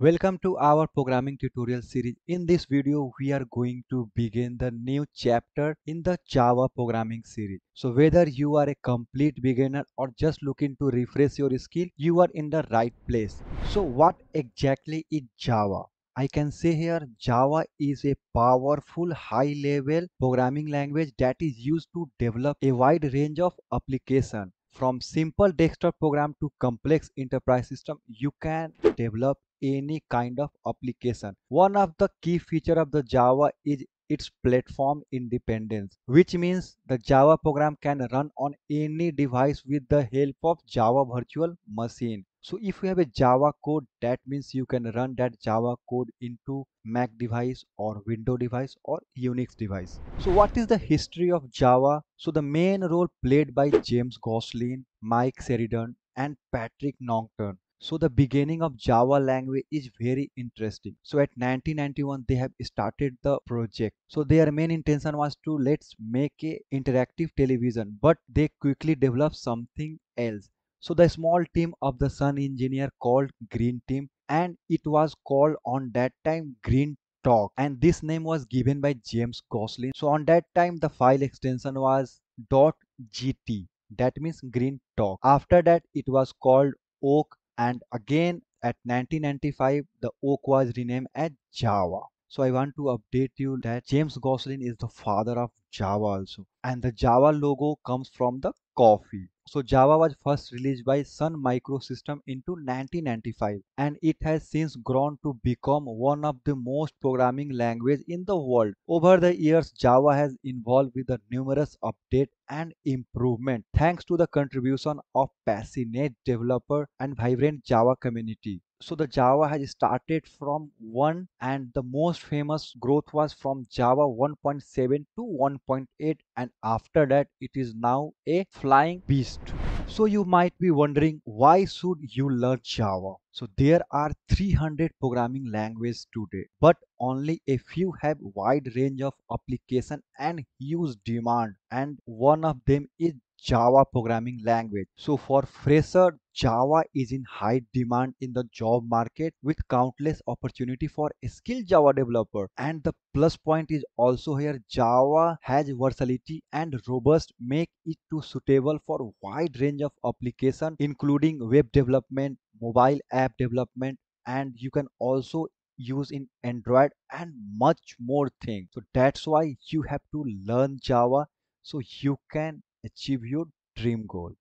Welcome to our programming tutorial series. In this video, we are going to begin the new chapter in the Java programming series. So whether you are a complete beginner or just looking to refresh your skill, you are in the right place. So what exactly is Java? I can say here Java is a powerful high level programming language that is used to develop a wide range of applications from simple desktop program to complex enterprise system you can develop any kind of application. One of the key feature of the java is its platform independence which means the java program can run on any device with the help of java virtual machine. So if you have a java code that means you can run that java code into mac device or window device or unix device. So what is the history of java? So the main role played by james gosling mike sheridan and patrick naughton so the beginning of java language is very interesting. So at 1991 they have started the project. So their main intention was to let's make a interactive television but they quickly developed something else. So the small team of the sun engineer called green team and it was called on that time green talk and this name was given by james gosling so on that time the file extension was gt that means green talk. After that it was called oak and again at 1995 the oak was renamed as java. So i want to update you that james gosling is the father of java also. And the java logo comes from the coffee so Java was first released by Sun Microsystem into 1995 and it has since grown to become one of the most programming language in the world. Over the years, Java has evolved with a numerous update and improvement thanks to the contribution of passionate developer and vibrant Java community so the java has started from 1 and the most famous growth was from java 1.7 to 1.8 and after that it is now a flying beast. So you might be wondering why should you learn java? So there are 300 programming languages today but only a few have wide range of application and huge demand and one of them is Java programming language. So for Fraser, Java is in high demand in the job market with countless opportunity for a skilled Java developer. And the plus point is also here Java has versatility and robust make it too suitable for wide range of application including web development, mobile app development and you can also use in Android and much more things. So that's why you have to learn Java so you can achieve your dream goal